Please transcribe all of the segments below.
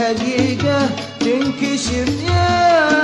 قبل الحقيقة تنكشف يا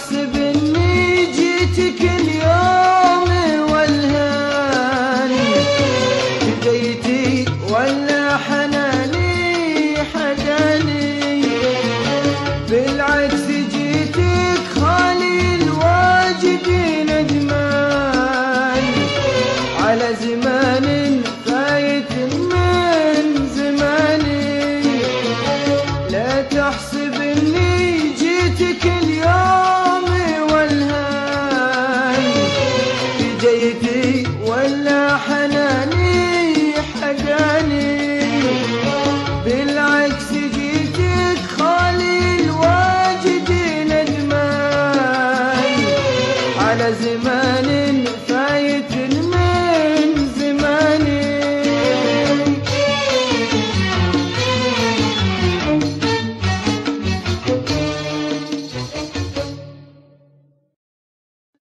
لا تحسب إني جيتك اليوم. على زمان فايت